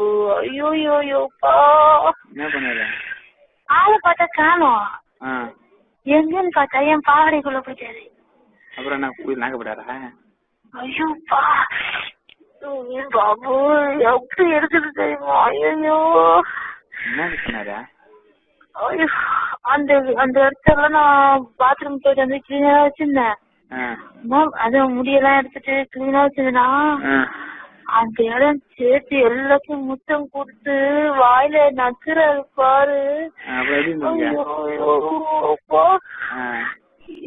பாபு ஐயோ ஐயோ ஐயோப்பா என்ன பண்ணாரு? ஆளை பார்த்தா காணோம். எங்கன்னு பார்த்தா என் பாவாடைக்குள்ள போயிட்டாரு. அப்புறம் என்ன போய் நாக்கப்பட்டாரா ஐயோப்பா ஐயோ, பாபு எப்படி எடுக்குது தெரியுமா? ஐயோ என்ன ஐயோ அந்த அந்த இடத்துல நான் பாத்ரூம் போயிட்டு வந்து கிளீனா வச்சிருந்தேன். அது முடியெல்லாம் எடுத்துட்டு கிளீனா வச்சிருந்தேனா? ஆ. அந்த இடம் சேர்த்து எல்லாத்தையும் முத்தம் கொடுத்து வாயில நக்குறாரு பாரு. ஐயோ, ஐயோ,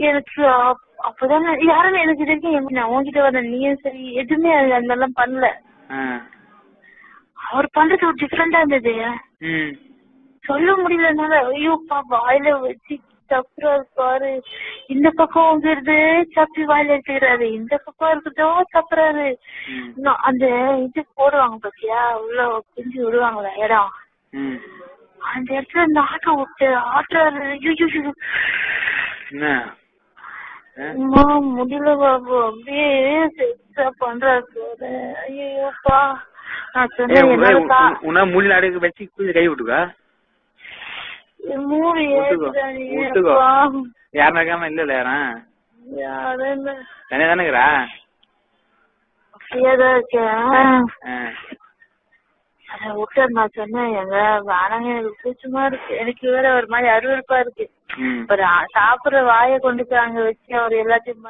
எனக்கு அப்- அப்பதான் யாரும் எனக்கு இது வரைக்கும் நான் உன்கிட்ட வந்தேன் நீயும் சரி எதுவுமே அந்த மாதிரிலாம் பண்ணல. அவர் பண்றது ஒரு டிஃப்ரெண்டா இருந்தது. சொல்ல முடியல என்னால ஐயோப்பா வாயில வச்சு தப்புறாரு பாரு. இந்த பக்கம் வந்துருது சப்பி வாயில எடுத்துக்கிறாரு. இந்த பக்கம் இருக்குதோ நான் அந்த இது போடுவாங்க பாத்தியா? உள்ள பிஞ்சு விடுவாங்களா இடம். அந்த இடத்துல இந்த ஆட்டோ விட்டு ஆட்டுறாரு? அம்மா முடியல பாபு. அப்படியே பண்றாரு ஐயோப்பா நான் சொன்னேன் முடியல அடகு வச்சு கை விட்டுக்கா. விட்டுக்கோ. யாரும் இருக்காம இல்ல இல்ல. யாரும் தனியா தானே இருக்கிறா? ஃப்ரீயா தான் இருக்கேன் ஆ. அத விட்டு நான் சொன்னேன் எங்க வேணாங்க எனக்கு கூச்சமா இருக்கு. எனக்கு வேற ஒரு மாதிரி அருவருப்பா இருக்கு. ஒரு சாப்பிடுற வாயை கொண்டு போய் அங்க வச்சு அவர் எல்லாத்தையும்